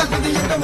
கலக்குது இந்த